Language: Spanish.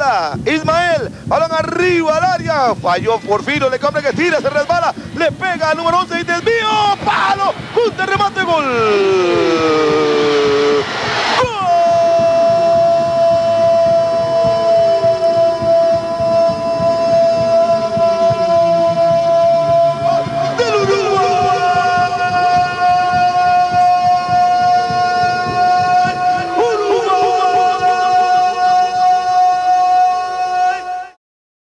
ahora. Ismael, balón arriba al área, falló Porfiro, le compra que tira, se resbala, le pega al número 11 y desvío, palo, punta, remate, gol.